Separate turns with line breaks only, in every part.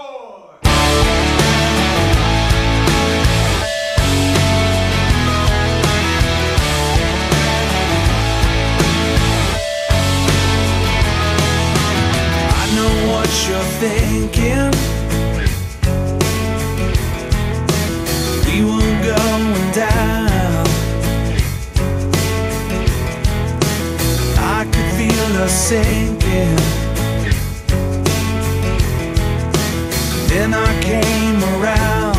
I know what you're thinking we were going down. I could feel us sinking. Then I came around.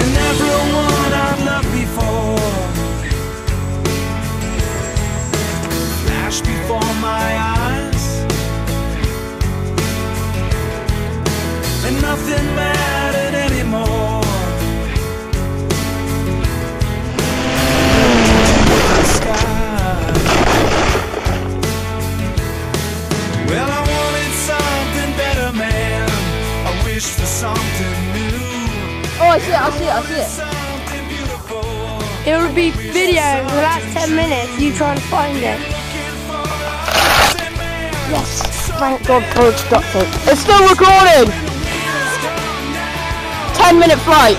And everyone I've loved before flashed before my eyes. And nothing mattered
Oh, I see it, I see it, I see it.
It would be video for the last 10 minutes, you trying to find it.
Yes, thank God for it's stopped it. It's still recording! 10 minute flight.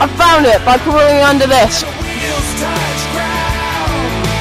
I found it by crawling under this.
Feels touch ground.